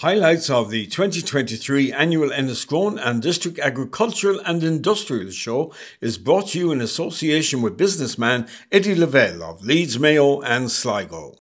Highlights of the 2023 annual Enniscrone and District Agricultural and Industrial Show is brought to you in association with businessman Eddie Lavelle of Leeds Mayo and Sligo.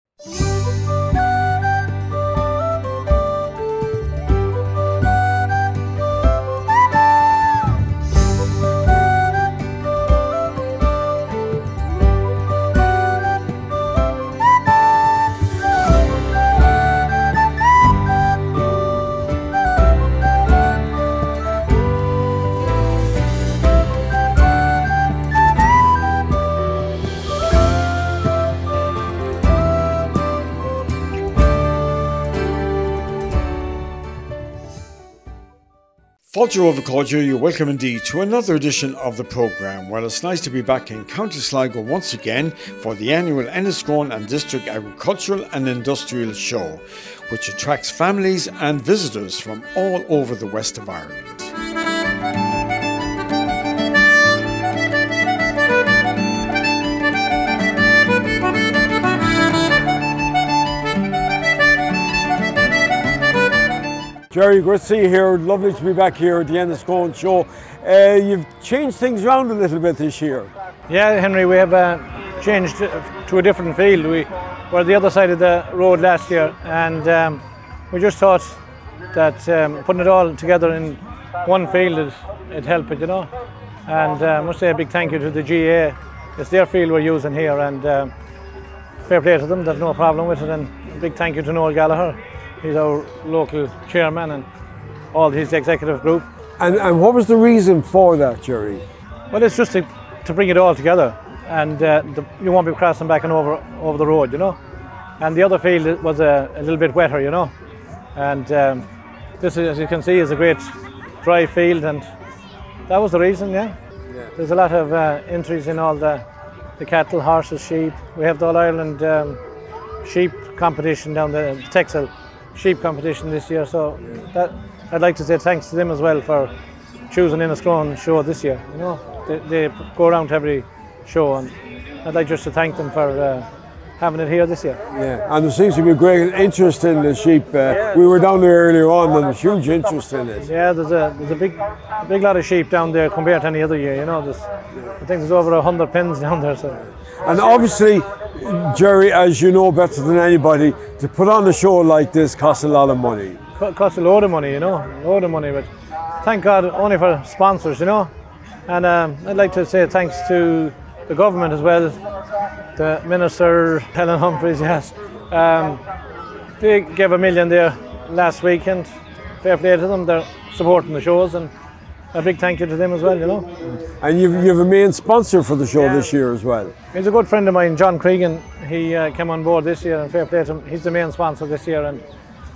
Fáilte over culture, you're welcome indeed to another edition of the programme. Well, it's nice to be back in County Sligo once again for the annual Enniscrone and District Agricultural and Industrial Show, which attracts families and visitors from all over the west of Ireland. Jerry, great to see you here. Lovely to be back here at the end of Enniscrone show. Uh, you've changed things around a little bit this year. Yeah, Henry, we have uh, changed to a different field. We were the other side of the road last year, and um, we just thought that um, putting it all together in one field is, it'd help it, you know. And uh, I must say a big thank you to the GA. It's their field we're using here, and uh, fair play to them. They've no problem with it, and a big thank you to Noel Gallagher He's our local chairman and all his executive group. And, and what was the reason for that, Jerry? Well, it's just to, to bring it all together, and uh, the, you won't be crossing back and over over the road, you know. And the other field was a, a little bit wetter, you know. And um, this, as you can see, is a great dry field, and that was the reason, yeah. yeah. There's a lot of uh, entries in all the the cattle, horses, sheep. We have the All Ireland um, sheep competition down the, the Texel sheep competition this year. So that I'd like to say thanks to them as well for choosing Enniscrone show this year. You know, they, they, go around to every show, and I'd like just to thank them for. Uh, having it here this year. Yeah, and there seems to be great interest in the sheep. Uh, yeah. We were down there earlier on, and there's huge interest in it. Yeah, there's a there's a big a big lot of sheep down there compared to any other year. You know, there's I think there's over a hundred pens down there. So, and obviously Jerry, as you know better than anybody, to put on a show like this costs a lot of money. Costs a load of money, you know, a load of money. But thank God, only for sponsors, you know. And um, I'd like to say thanks to the government as well, the Minister Helen Humphreys, yes. Um, they gave a million there last weekend. Fair play to them, they're supporting the shows and a big thank you to them as well, you know. And you've, you've a main sponsor for the show yeah. this year as well. He's a good friend of mine, John Cregan. He uh, came on board this year and fair play to him. He's the main sponsor this year and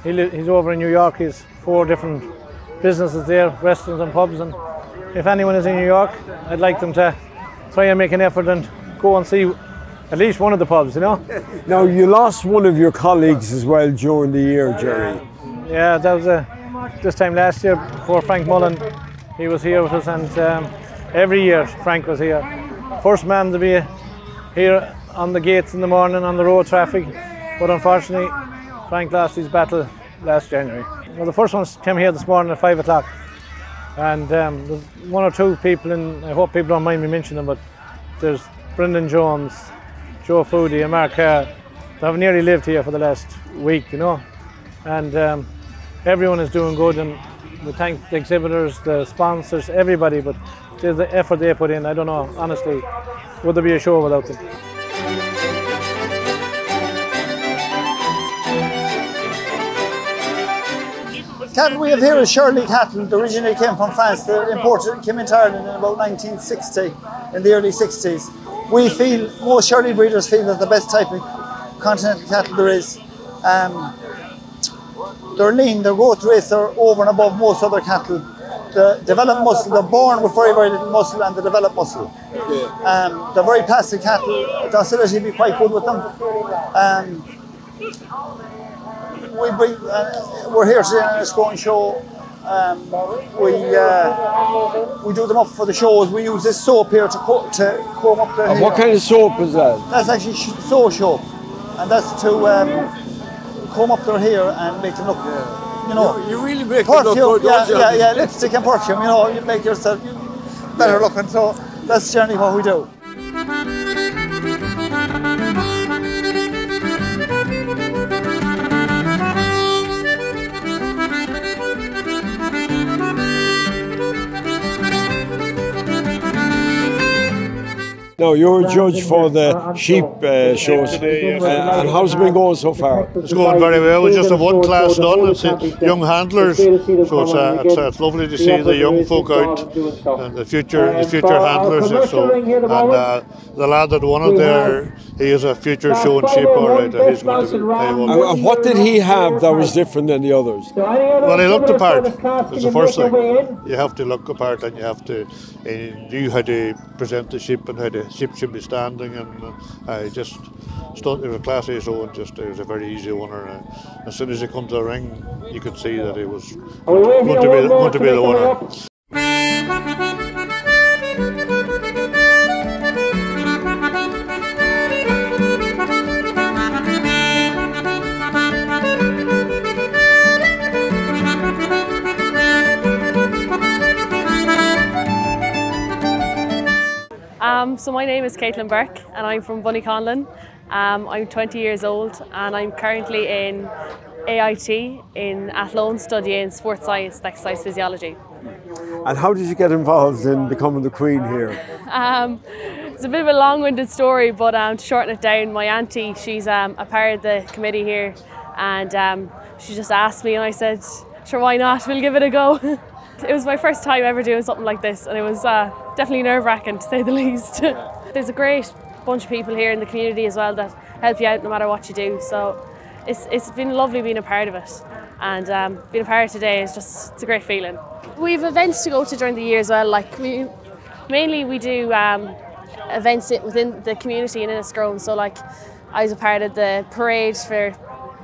he he's over in New York. He's four different businesses there, restaurants and pubs. And if anyone is in New York, I'd like them to try and make an effort and go and see at least one of the pubs, you know. now, you lost one of your colleagues as well during the year, Jerry. Yeah, that was a, this time last year, poor Frank Mullen he was here with us, and um, every year Frank was here. First man to be here on the gates in the morning on the road traffic, but unfortunately, Frank lost his battle last January. Well, the first ones came here this morning at five o'clock, and um, there's one or two people, and I hope people don't mind me mentioning them, but there's Brendan Jones, Joe Foodie, and Mark. They have nearly lived here for the last week, you know, and um, everyone is doing good and we thank the exhibitors, the sponsors, everybody, but the effort they put in, I don't know, honestly, would there be a show without them? Cattle we have here is Charolais cattle. Originally came from France. They imported, came into Ireland in about 1960, in the early 60s. We feel, most Charolais breeders feel that the best type of continental cattle there is. Um, they're lean, their growth rates are over and above most other cattle. The developed muscle, they're born with very, very little muscle and the developed muscle. Um, they're very plastic cattle, docility be quite good with them. Um, we bring, uh, we're here today on a growing show. Um, we uh, we do them up for the shows. We use this soap here to co- to comb up the. And what kind of soap is that? That's actually soap soap, and that's to um, comb up their hair and make them look yeah. you know. You really make perfume, look good, yeah, you? yeah, yeah, lipstick and perfume, you know, you make yourself better looking. So that's generally what we do. Now, you're a judge for the sheep uh, shows. Uh, and how's it been going so far? It's going very well. It's just a one class done. It's uh, young handlers, so it's, uh, it's, uh, it's lovely to see the young folk out and the future the future handlers. So and uh, the lad that won it there, he is a future showing sheep. All right, he's going to be play And, what did he have that was different than the others? Well, he looked apart. It's the first thing. You have to look apart, and you have to uh, knew how to present the sheep and how the sheep should be standing, and uh, I just. Stood, it was a class A show and just it was a very easy winner. Uh, as soon as he come to the ring, you could see that he was going to be going to be the winner. Um, so my name is Caitlin Burke and I'm from Bunnyconnellan. Um, I'm 20 years old and I'm currently in AIT in Athlone studying sports science and exercise physiology. And how did you get involved in becoming the queen here? Um, it's a bit of a long-winded story, but um, to shorten it down, my auntie, she's um, a part of the committee here, and um, she just asked me, and I said, "Sure, why not? We'll give it a go." it was my first time ever doing something like this, and it was uh, definitely nerve-wracking to say the least. There's a great bunch of people here in the community as well that help you out no matter what you do. So it's, it's been lovely being a part of it, and um, being a part of today is just it's a great feeling. We've events to go to during the year as well. Like we mainly we do um, events within the community and in Enniscrone. So like I was a part of the parade for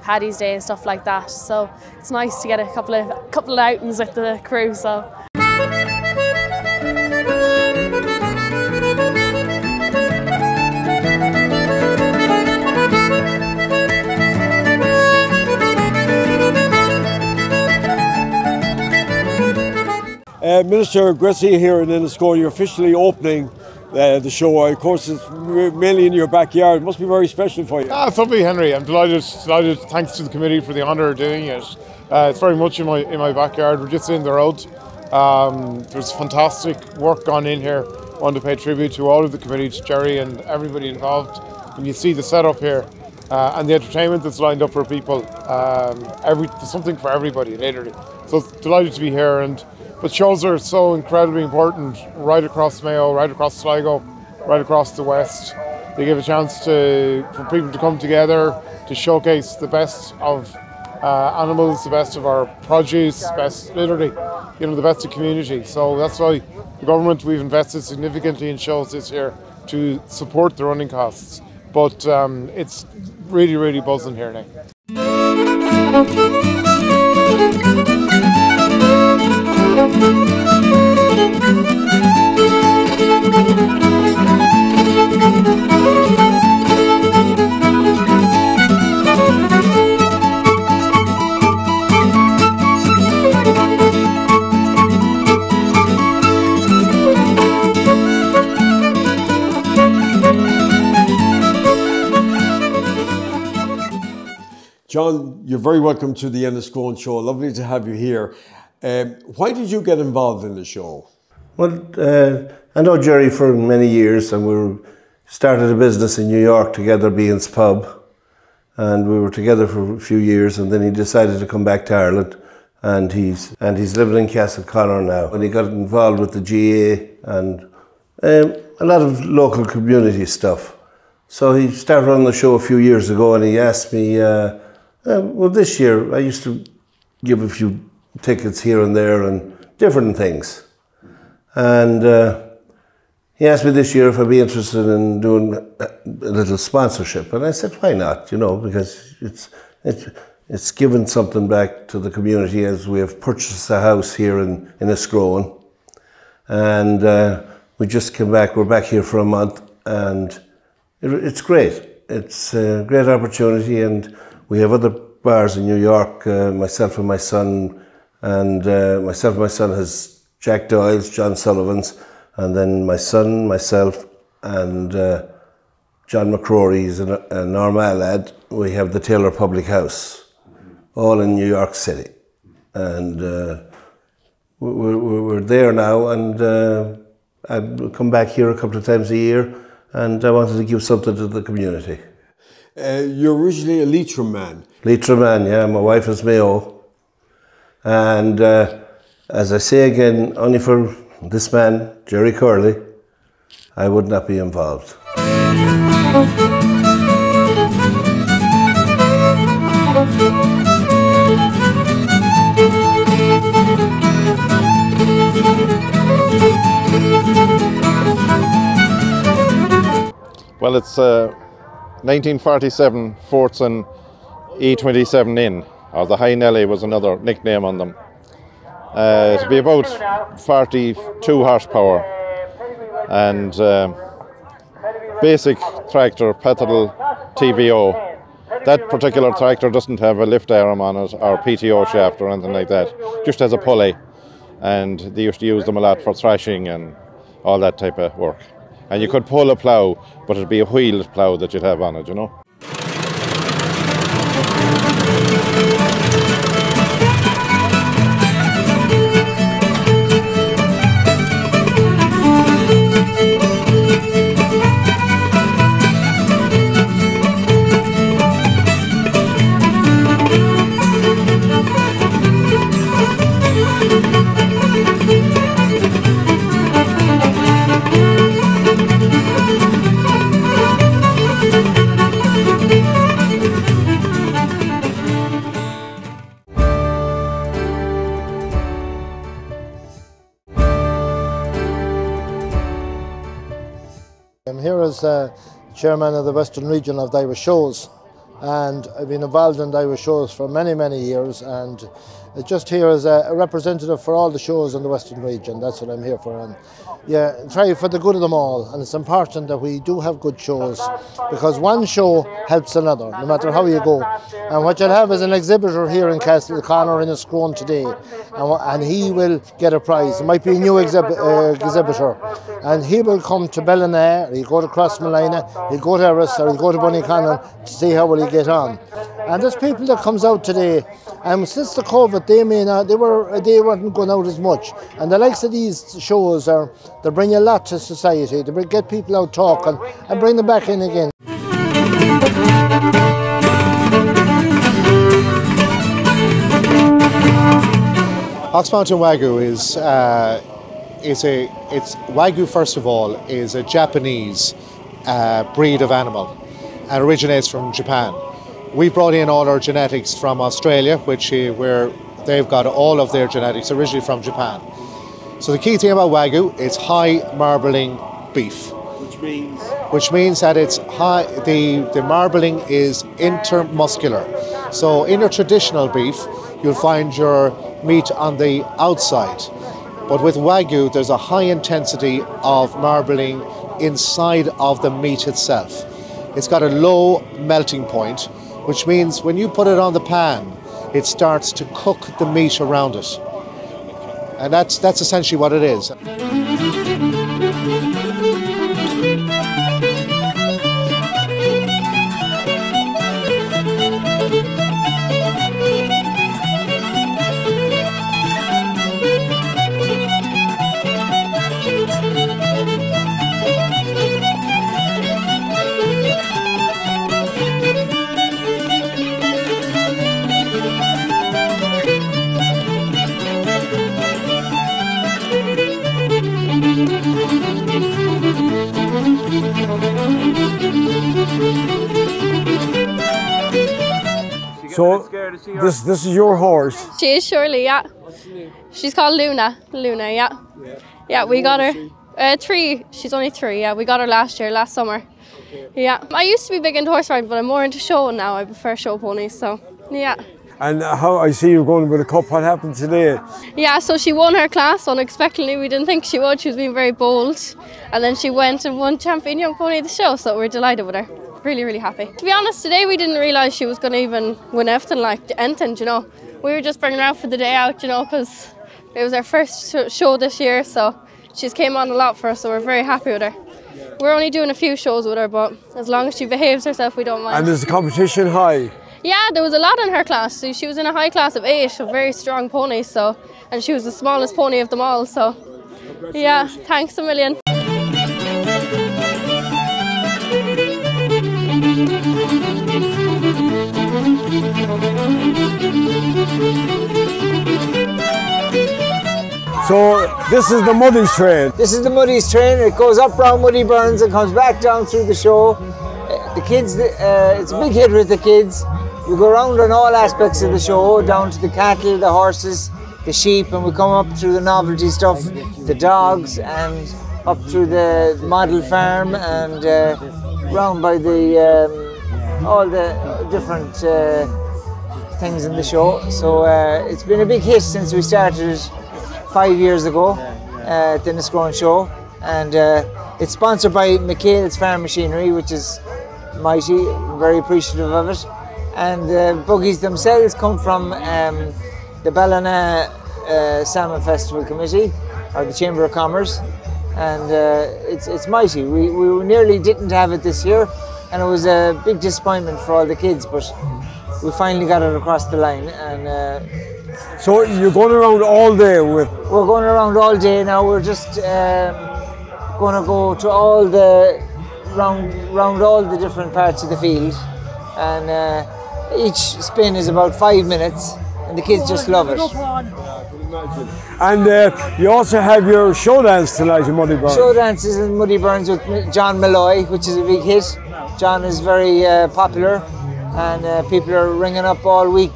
Paddy's Day and stuff like that. So it's nice to get a couple of couple of outings with the crew. So. Uh, Minister Gressy here in Enniscrone, you're officially opening uh, the show. Of course, it's mainly in your backyard. It must be very special for you. Ah, it's lovely, Henry. I'm delighted, delighted. Thanks to the committee for the honour of doing it. Uh, it's very much in my in my backyard. We're just in the road. Um, there's fantastic work gone in here. I want to pay tribute to all of the committee, to Jerry and everybody involved. And you see the setup here uh, and the entertainment that's lined up for people, um, every something for everybody, literally. So delighted to be here. And but shows are so incredibly important right across Mayo, right across Sligo, right across the west. They give a chance to for people to come together to showcase the best of uh, animals, the best of our produce, best literally, you know, the best of community. So that's why the government we've invested significantly in shows this year to support the running costs. But um, it's really, really buzzing here now. John, you're very welcome to the Enniscrone show. Lovely to have you here. Um, why did you get involved in the show? Well, uh, I know Jerry for many years, and we were, started a business in New York together, Bean's Pub, and we were together for a few years, and then he decided to come back to Ireland, and he's and he's living in Castle Castleconnor now. And he got involved with the GA and um, a lot of local community stuff. So he started on the show a few years ago, and he asked me, uh, uh, well, this year I used to give a few tickets here and there and different things. And uh, he asked me this year if I'd be interested in doing a, little sponsorship. And I said, why not? You know, because it's, it's, it's given something back to the community as we have purchased a house here in, in Escrowan. And uh, we just came back, we're back here for a month, and it, it's great. It's a great opportunity, and we have other bars in New York, uh, myself and my son, and uh, myself and my son has Jack Doyle's, John Sullivan's, and then my son, myself, and uh, John McCrory's and a Norma lad. We have the Taylor Public House, all in New York City, and uh, we're, we're, there now, and uh, I come back here a couple of times a year, and I wanted to give something to the community. Uh, you're originally a Leitrim man. Leitrim man, yeah. My wife is Mayo. And uh, as I say again, only for this man, Jerry Curley, I would not be involved. Well, it's uh, 1947 Fordson E27N, or the High Nelly was another nickname on them. Uh, it'd be about 42 horsepower and uh, basic tractor, petrol TVO. That particular tractor doesn't have a lift arm on it or PTO shaft or anything like that, just has a pulley. And they used to use them a lot for thrashing and all that type of work and you could pull a plough, but it'd be a wheeled plough that you'd have on it, you know. Uh, chairman of the Western region of the Irish Shows and I've been involved in the Irish shows for many, many years and just here as a, a, representative for all the shows in the Western region. That's what I'm here for. And yeah, try for the good of them all. And it's important that we do have good shows because one show helps another, no matter how you go. And what you'll have is an exhibitor here in Castleconnor in Scrone today, and, and, he will get a prize. It might be a new exhibit, uh, exhibitor, and he will come to Ballina, he'll go to Crossmolina, he'll go to Erris, or he'll go to Bunnyconnellan to see how will he get on. And there's people that comes out today, and since the COVID, they may not, they were, they weren't going out as much. And the likes of these shows are, they bring a lot to society. They get people out talking and bring them back in again. Ox Mountain Wagyu is uh, is a it's Wagyu first of all is a Japanese uh, breed of animal and originates from Japan. We brought in all our genetics from Australia, which uh, where they've got all of their genetics originally from Japan. So the key thing about Wagyu is high marbling beef. Which means? Which means that it's high, the, the marbling is intermuscular. So in your traditional beef, you'll find your meat on the outside. But with Wagyu, there's a high intensity of marbling inside of the meat itself. It's got a low melting point, which means when you put it on the pan, it starts to cook the meat around it. And that's, that's essentially what it is. So this this is your horse. She is surely, yeah. She's called Luna. Luna, yeah. Yeah, yeah we got her. Uh, three. She's only three. Yeah, we got her last year, last summer. Yeah, I used to be big into horse riding, but I'm more into show now. I prefer show ponies. So yeah. And how I see you going with a cup. What happened today? Yeah, so she won her class unexpectedly. We didn't think she would. She was being very bold, and then she went and won champion young pony of the show. So we're delighted with her. Really, really happy. To be honest, today we didn't realise she was going to even win anything like anything, you know. We were just bringing her out for the day out, you know, because it was our first show this year, so she's came on a lot for us, so we're very happy with her. We're only doing a few shows with her, but as long as she behaves herself, we don't mind. And is the competition high? Yeah, there was a lot in her class. So she was in a high class of eight, a very strong pony, so and she was the smallest pony of them all, so yeah, thanks a million. So this is the Muddies train. This is the Muddies train. It goes up round Muddy Burns and comes back down through the show. The kids, uh, it's a big hit with the kids. We go around on all aspects of the show, down to the cattle, the horses, the sheep, and we come up through the novelty stuff, the dogs, and up through the model farm and uh, round by the um, all the different uh, things in the show. So uh, it's been a big hit since we started five years ago uh, at the Enniscrone Show, and uh, it's sponsored by McHale's Farm Machinery, which is mighty. Very appreciative of it. And the buggies themselves come from um, the Ballina uh, Salmon Festival Committee, or the Chamber of Commerce, and uh, it's it's mighty. We we nearly didn't have it this year, and it was a big disappointment for all the kids, but we finally got it across the line, and. Uh, So you're going around all day with. we're going around all day now. We're just um, going to go to all the round round all the different parts of the field, and uh, each spin is about five minutes, and the kids just love it. And uh, you also have your show dance tonight in Muddy Burns. Show dances in Muddy Burns with John Malloy, which is a big hit. John is very uh, popular, and uh, people are ringing up all week,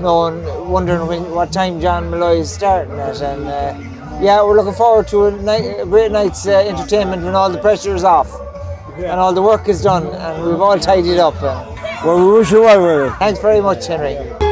knowing, wondering when, what time John Malloy is starting at. And uh, yeah, we're looking forward to a, night, a great night's uh, entertainment when all the pressure is off and all the work is done, and we've all tidied up. And well, we wish you well it. Thanks very much, Henry.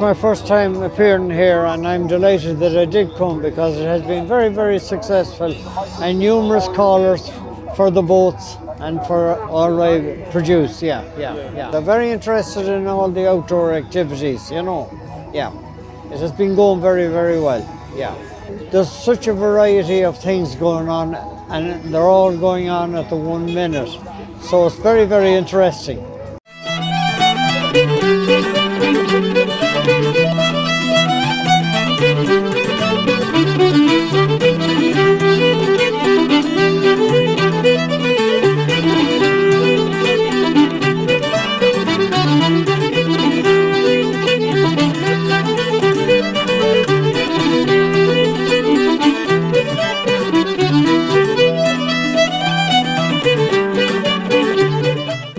My first time appearing here and I'm delighted that I did come because it has been very, very successful and numerous callers for the boats and for all I produce. Yeah, yeah, yeah. They're very interested in all the outdoor activities, you know. Yeah, it has been going very, very well. Yeah. There's such a variety of things going on and they're all going on at the one minute. So it's very, very interesting.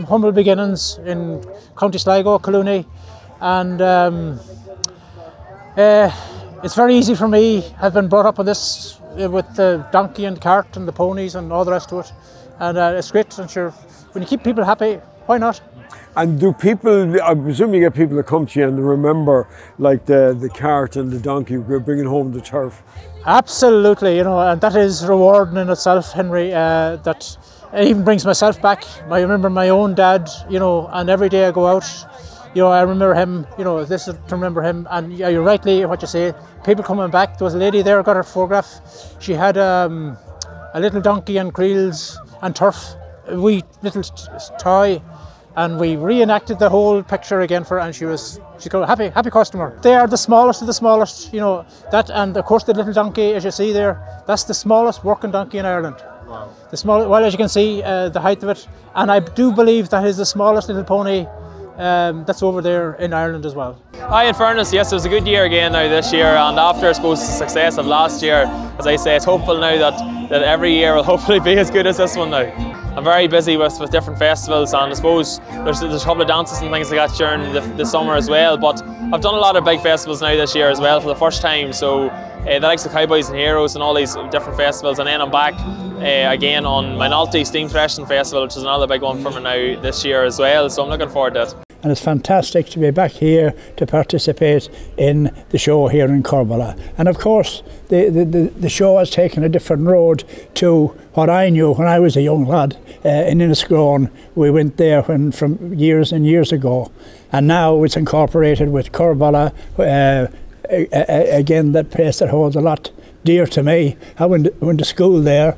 Humble beginnings in County Sligo, Collooney, and um, uh, it's very easy for me. I've been brought up on this uh, with the donkey and cart and the ponies and all the rest of it, and uh, it's great. And sure, when you keep people happy, why not? And do people, I presume you get people that come to you and remember like the, the cart and the donkey bringing home the turf? Absolutely, you know, and that is rewarding in itself, Henry. Uh, that it even brings myself back. I remember my own dad, you know, and every day I go out, you know, I remember him, you know, this is to remember him. And yeah, you're rightly what you say. People coming back. There was a lady there, got her photograph. She had um, a little donkey and creels and turf, a wee little toy, and we reenacted the whole picture again for her. And she was, she got happy, happy customer. They are the smallest of the smallest, you know. That and of course the little donkey, as you see there, that's the smallest working donkey in Ireland. Wow. The small, well, as you can see, uh, the height of it, and I do believe that is the smallest little pony um, that's over there in Ireland as well. Hi, in fairness, yes, it was a good year again now this year, and after I suppose the success of last year, as I say, it's hopeful now that, that every year will hopefully be as good as this one now. I'm very busy with, with different festivals, and I suppose there's, there's a couple of dances and things like that during the, the summer as well. But I've done a lot of big festivals now this year as well for the first time. So uh, the likes of Cowboys and Heroes and all these different festivals, and then I'm back uh, again on Moynalty Steam Threshing Festival, which is another big one for me now this year as well. So I'm looking forward to it and it's fantastic to be back here to participate in the show here in Corballa. And of course, the, the, the, show has taken a different road to what I knew when I was a young lad uh, in Enniscrone. We went there when, from years and years ago, and now it's incorporated with Corballa. Uh, again, that place that holds a lot dear to me. I went, went to school there,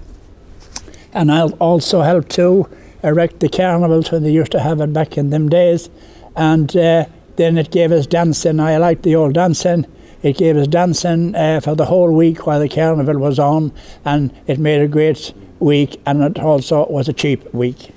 and I also helped to erect the carnivals when they used to have it back in them days and uh, then it gave us dancing. I liked the old dancing. It gave us dancing uh, for the whole week while the carnival was on, and it made a great week, and it also was a cheap week.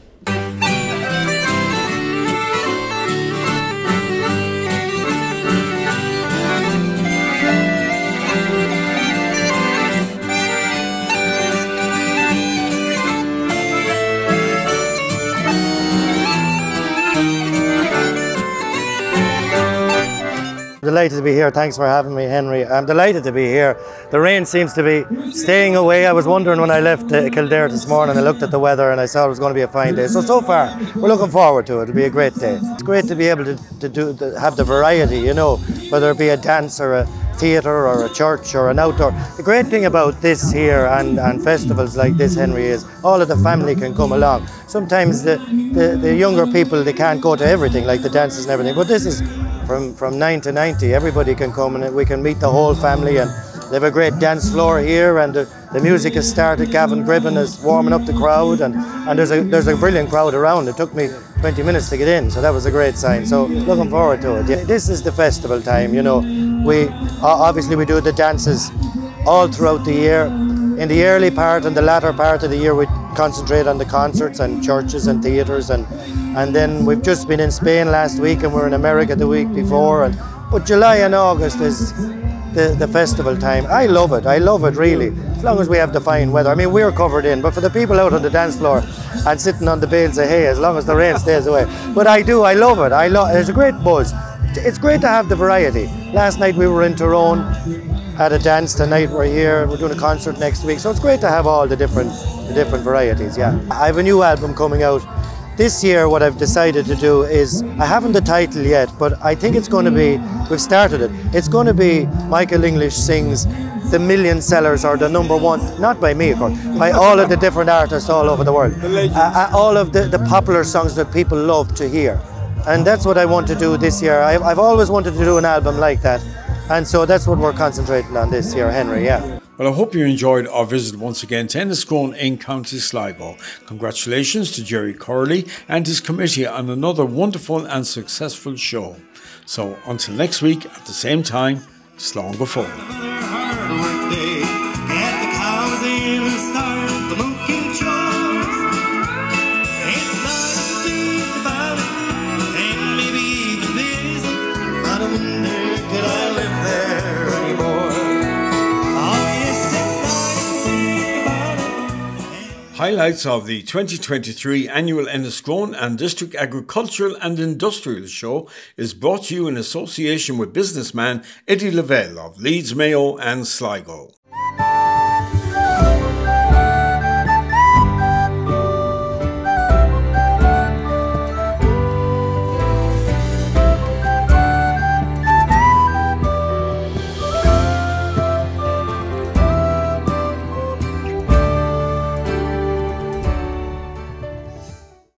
Delighted to be here. Thanks for having me, Henry. I'm delighted to be here. The rain seems to be staying away. I was wondering when I left uh, Kildare this morning, I looked at the weather and I saw it was going to be a fine day. So, so far, we're looking forward to it. It'll be a great day. It's great to be able to, to do to have the variety, you know, whether it be a dance or a theatre or a church or an outdoor. The great thing about this here and, and festivals like this, Henry, is all of the family can come along. Sometimes the, the, the younger people, they can't go to everything, like the dances and everything, but this is from, from 9 to 90. Everybody can come and we can meet the whole family and they have a great dance floor here and the, the music has started. Gavin Gribben is warming up the crowd and, and there's, a, there's a brilliant crowd around. It took me 20 minutes to get in, so that was a great sign. So looking forward to it. Yeah, this is the festival time, you know. We Obviously we do the dances all throughout the year. In the early part and the latter part of the year we concentrate on the concerts and churches and theatres and and then we've just been in Spain last week and we're in America the week before and but July and August is the, the festival time. I love it. I love it really. As long as we have the fine weather. I mean we're covered in, but for the people out on the dance floor and sitting on the bales of hay, as long as the rain stays away. But I do. I love it. I love. It's a great buzz. It's great to have the variety. Last night we were in Tyrone, had a dance. Tonight we're here. We're doing a concert next week. So it's great to have all the different the different varieties. Yeah. I have a new album coming out this year, what I've decided to do is, I haven't the title yet, but I think it's going to be, we've started it, it's going to be Michael English sings the million sellers or the number one, not by me, of course, by all of the different artists all over the world. Uh, uh, all of the, the popular songs that people love to hear. And that's what I want to do this year. I've, I've always wanted to do an album like that. And so that's what we're concentrating on this year, Henry, yeah. Well, I hope you enjoyed our visit once again to Enniscrone in County Sligo. Congratulations to Jerry Corley and his committee on another wonderful and successful show. So until next week at the same time, Slán go Highlights of the 2023 annual Enniscrone and District Agricultural and Industrial Show is brought to you in association with businessman Eddie Lavelle of Leeds Mayo and Sligo.